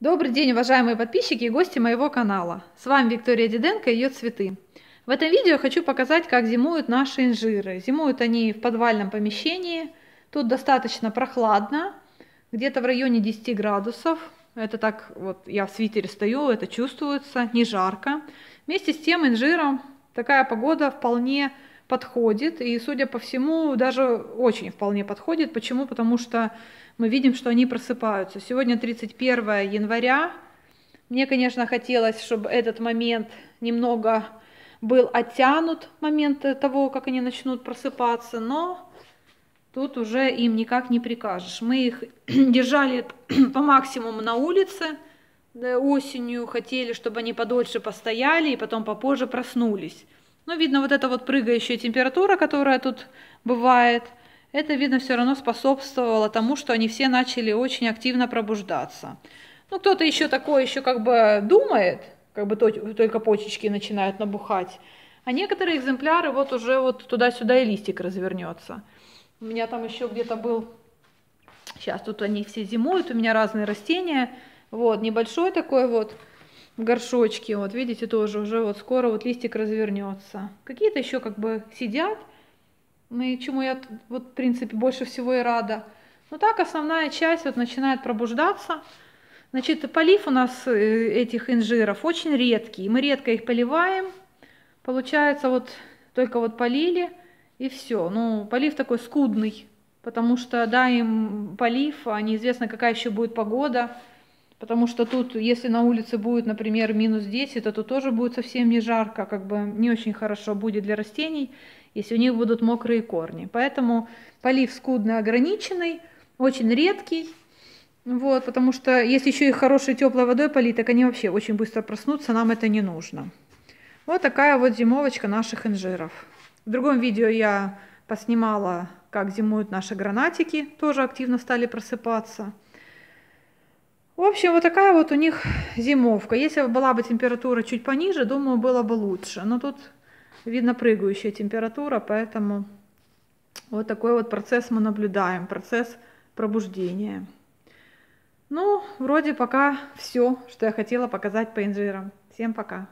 Добрый день, уважаемые подписчики и гости моего канала. С вами Виктория Диденко и ее цветы. В этом видео хочу показать, как зимуют наши инжиры. Зимуют они в подвальном помещении. Тут достаточно прохладно, где-то в районе 10 градусов. Это так, вот я в свитере стою, это чувствуется, не жарко. Вместе с тем инжиром такая погода вполне подходит. И, судя по всему, даже очень вполне подходит. Почему? Потому что мы видим, что они просыпаются. Сегодня 31 января. Мне, конечно, хотелось, чтобы этот момент немного был оттянут, момент того, как они начнут просыпаться, но тут уже им никак не прикажешь. Мы их держали по максимуму на улице осенью, хотели, чтобы они подольше постояли и потом попозже проснулись. Но видно, вот эта вот прыгающая температура, которая тут бывает, это, видно, все равно способствовало тому, что они все начали очень активно пробуждаться. Ну, кто-то еще такое еще как бы думает, как бы только почечки начинают набухать, а некоторые экземпляры вот уже вот туда-сюда и листик развернется. У меня там еще где-то был, сейчас тут они все зимуют, у меня разные растения, вот, небольшой такой вот, горшочки, вот видите, тоже уже вот скоро вот листик развернется. Какие-то еще как бы сидят, ну и чему я вот в принципе больше всего и рада. Ну так основная часть вот начинает пробуждаться. Значит, полив у нас э, этих инжиров очень редкий. Мы редко их поливаем. Получается вот только вот полили и все. Ну, полив такой скудный, потому что да, им полив, а неизвестно какая еще будет погода. Потому что тут, если на улице будет, например, минус 10, то тут тоже будет совсем не жарко, как бы не очень хорошо будет для растений, если у них будут мокрые корни. Поэтому полив скудно ограниченный, очень редкий, вот, потому что если еще их хорошей теплой водой полить, так они вообще очень быстро проснутся, нам это не нужно. Вот такая вот зимовочка наших инжиров. В другом видео я поснимала, как зимуют наши гранатики, тоже активно стали просыпаться. В общем, вот такая вот у них зимовка. Если бы была бы температура чуть пониже, думаю, было бы лучше. Но тут видно прыгающая температура, поэтому вот такой вот процесс мы наблюдаем, процесс пробуждения. Ну, вроде пока все, что я хотела показать по инжирам. Всем пока!